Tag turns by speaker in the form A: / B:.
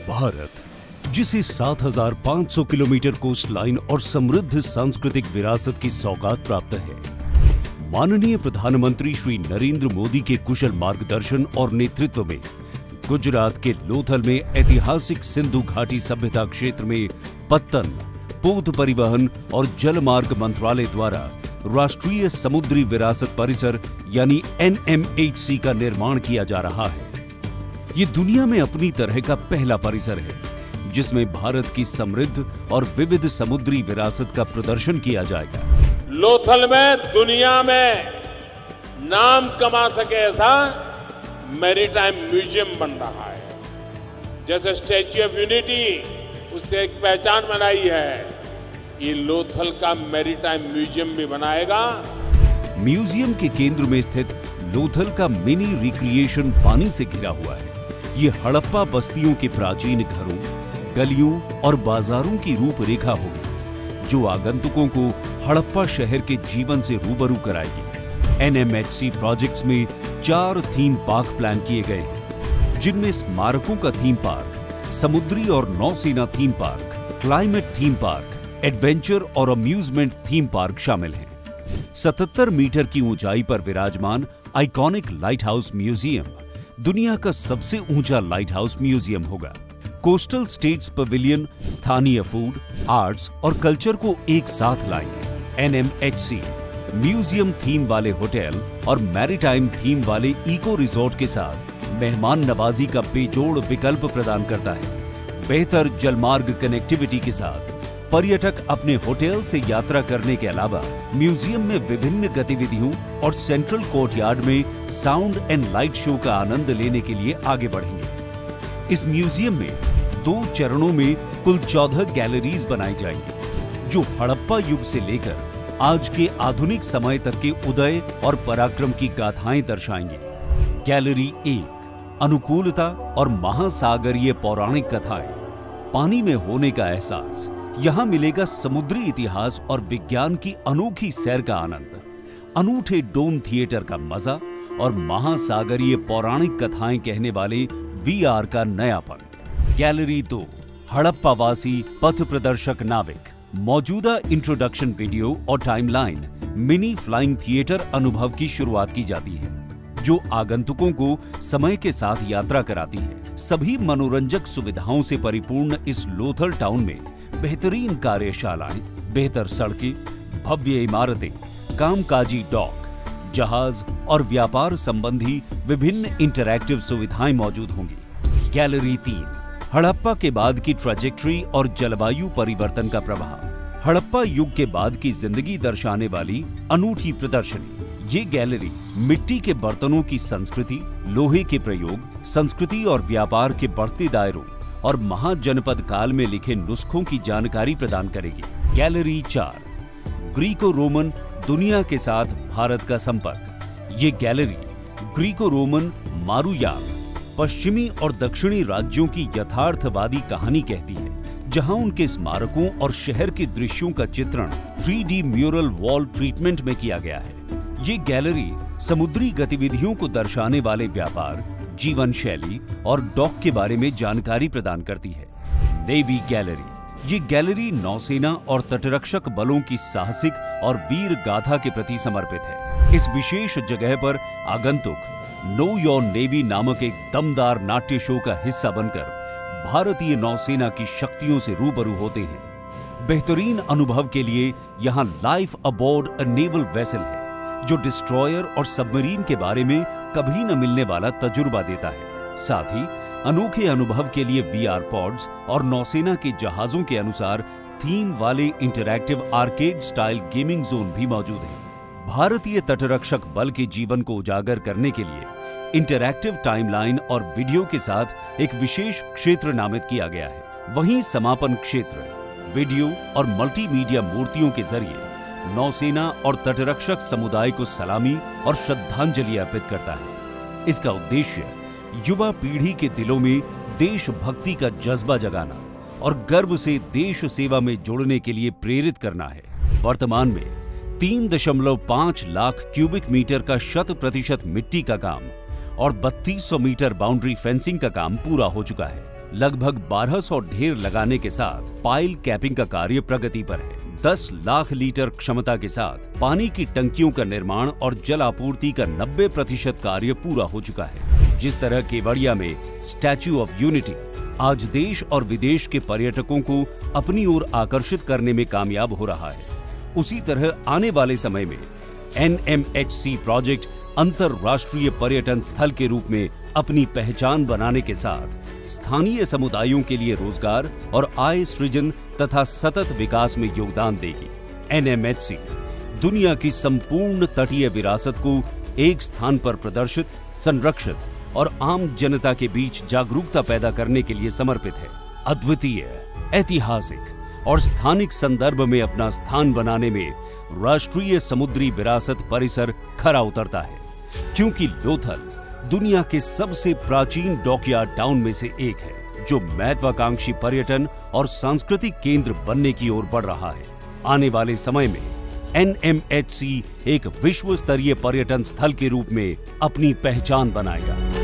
A: भारत जिसे 7,500 kilometre coast line और समृद्ध सांस्कृतिक विरासत की सौगात प्राप्त है। माननीय प्रधानमंत्री श्री नरेंद्र मोदी के कुशल मार्गदर्शन और नेतृत्व में गुजरात के लोथल में ऐतिहासिक सिंधु घाटी सभ्यता क्षेत्र में पत्तन पोत परिवहन और जल मार्ग मंत्रालय द्वारा राष्ट्रीय समुद्री विरासत परिसर यानी एनएमएचसी का निर्माण किया जा रहा है। ये दुनिया में अपनी तरह का पहला परिसर है जिसमें भारत की समृद्ध और विविध समुद्री विरासत का प्रदर्शन किया जाएगा।
B: लोथल में दुनिया में नाम कमा सके ऐसा मैरीटाइम म्यूज़ियम बन रहा है। जैसे स्टैच्यू ऑफ़ यूनिटी उससे एक पहचान बनाई है। ये लोथल का मैरीटाइम म्यूज़ियम भी बनाएगा।
A: म्यूज़ियम के केंद्र में स्थित लोथल का मिनी रिक्रिएशन पानी से घिरा हुआ है। ये हड़प्पा बस्तियों के प्राचीन घरों, गलियों और बाजारों की रूपरेखा होगी, जो आगंतुकों को हड़प्पा शहर के जीवन से रूबरू कराएगी। एनएमएचसी प्रोजेक्ट्स में चार थीम पार्क प्लान किए गए हैं, जिनमें स्मारकों का थीम पार्क, समुद्री और नौसेना theme park, climate theme park, adventure और अम्यूजमेंट थीम पार्क शामिल हैं। 77 मीटर की ऊंचाई पर विराजमान आइकॉनिक लाइट हाउस म्यूज़ियम दुनिया का सबसे ऊँचा लाइट हाउस म्यूज़ियम होगा। कोस्टल स्टेट्स पवेलियन स्थानीय फ़ूड आर्ट्स और कल्चर को एक साथ लाएँगे। एनएमएचसी म्यूज़ियम थीम वाले होटल और मैरीटाइम थीम वाले इको रिजॉर्ट के साथ मेहमान नवाजी का बेजोड़ विकल्प प्रदान करता है। बेहतर जलमार्ग कनेक्टिविटी के साथ पर्यटक अपने होटल से यात्रा करने के अलावा म्यूज़ियम में विभिन्न गतिविधियों और सेंट्रल कोर्टयार्ड में साउंड एंड लाइट शो का आनंद लेने के लिए आगे बढ़ेंगे। इस म्यूज़ियम में दो चरणों में कुल चौदह गैलरीज बनाई जाएँगी, जो हड़प्पा युग से लेकर आज के आधुनिक समय तक के उदय और पराक्रम की गाथाएँ दर्शाएँगे। गैलरी एक, अनुकूलता और महासागरीय पौराणिक कथाएँ। पानी में होने का एहसास। यहाँ मिलेगा समुद्री इतिहास और विज्ञान की अनोखी सैर का आनंद। अनूठे डोम थिएटर का मज़ा और महासागरीय पौराणिक कथाएँ कहने वाले वीआर का नयापन। गैलरी दो, हड़प्पावासी पथ प्रदर्शक नाविक। मौजूदा इंट्रोडक्शन वीडियो और टाइमलाइन मिनी फ्लाइंग थिएटर अनुभव की शुरुआत की जाती है, जो आगंतुकों को समय के साथ यात्रा कराती है। सभी मनोरंजक सुविधाओं से परिपूर्ण इस लोथल टाउन में बेहतरीन कार्यशालाएँ, बेहतर सड़कें, भव्य इमारतें, कामकाजी डॉक, जहाज़ और व्यापार संबंधी विभिन्न इंटरैक्टिव सुविधाएँ मौजूद होंगी। गैलरी तीन, हड़प्पा के बाद की ट्रेजेक्ट्री और जलवायु परिवर्तन का प्रभाव हड़प्पा युग के बाद की ज़िंदगी दर्शाने वाली अनूठी प्रदर्शनी। ये गैलरी मिट्टी के बर्तनों की संस्कृति, लोहे के प्रयोग, संस्कृति और व्यापार के बढ़ते दायरों और महाजनपद काल में लिखे नुस्खों की जानकारी प्रदान करेगी। गैलरी चार। ग्रीको रोमन दुनिया के साथ भारत का संपर्क। ये गैलरी ग्रीको रोमन मारूयाग, पश्चिमी और दक्षिणी राज्यों की यथार्थवादी कहानी कहती है, जहाँ उनके स्मारकों और शहर के दृश्यों का चित्रण 3D म्यूरल वॉल ट्रीटमेंट में किया गया है। ये गैलरी समुद्री गतिविधियों को दर्शाने वाले व्यापार जीवन शैली और डॉक के बारे में जानकारी प्रदान करती है। नेवी गैलरी, ये गैलरी नौसेना और तटरक्षक बलों की साहसिक और वीर गाथा के प्रति समर्पित है। इस विशेष जगह पर आगंतुक नो योर नेवी नामक एक दमदार नाट्य शो का हिस्सा बनकर भारतीय नौसेना की शक्तियों से रूबरू होते हैं। बेहतरीन अनुभव के लिए यहाँ life aboard a naval vessel है, जो डिस्ट्रॉयर और सबमरीन के बारे में कभी न मिलने वाला तजुर्बा देता है। साथ ही, अनोखे अनुभव के लिए वीआर पॉड्स और नौसेना के जहाजों के अनुसार थीम वाले interactive arcade style gaming zone भी मौजूद है। भारतीय तटरक्षक बल के जीवन को उजागर करने के लिए इंटरैक्टिव टाइमलाइन और वीडियो के साथ एक विशेष क्षेत्र नामित किया गया है। वहीं समापन क्षेत्र वीडियो और मल्टीमीडिया मूर्तियों के ज़रिए नौसेना और तटरक्षक समुदाय को सलामी और श्रद्धांजलि अर्पित करता है। इसका उद्देश्य युवा पीढ़ी के दिलों में देशभक्ति का जज्बा जगाना और गर्व से देश सेवा में जोड़ने के लिए प्रेरित करना है। वर्तमान में तीन दशमलव पाँच लाख क्यूबिक मीटर का शत प्रतिशत मिट्टी का काम और बत्तीस सौ मीटर बाउंड्री फेंसिंग का काम पूरा हो चुका है। लगभग 1200 ढेर लगाने के साथ पाइल कैपिंग का कार्य प्रगति पर है। 10 लाख लीटर क्षमता के साथ पानी की टंकियों का निर्माण और जल आपूर्ति का 90 प्रतिशत कार्य पूरा हो चुका है। जिस तरह केवड़िया में स्टैच्यू ऑफ़ यूनिटी आज देश और विदेश के पर्यटकों को अपनी ओर आकर्षित करने में कामयाब हो रहा है। उसी तरह आने वाले समय में एनएमएचसी प्रोजेक्ट अंतरराष्ट्रीय पर्यटन स्थल के रूप में अपनी पहचान बनाने के साथ स्थानीय समुदायों के लिए रोज़गार और आय सृजन तथा सतत विकास में योगदान देगी। एनएमएचसी दुनिया की संपूर्ण तटीय विरासत को एक स्थान पर प्रदर्शित, संरक्षित और आम जनता के बीच जागरूकता पैदा करने के लिए समर्पित है। अद्वितीय, ऐतिहासिक और स्थानिक संदर्भ में अपना स्थान बनाने में राष्ट्रीय समुद्री विरासत परिसर खरा उतरता है, क्योंकि लोथल दुनिया के सबसे प्राचीन डॉकयार्ड टाउन में से एक है, जो महत्वाकांक्षी पर्यटन और सांस्कृतिक केंद्र बनने की ओर बढ़ रहा है। आने वाले समय में एनएमएचसी एक विश्व स्तरीय पर्यटन स्थल के रूप में अपनी पहचान बनाएगा।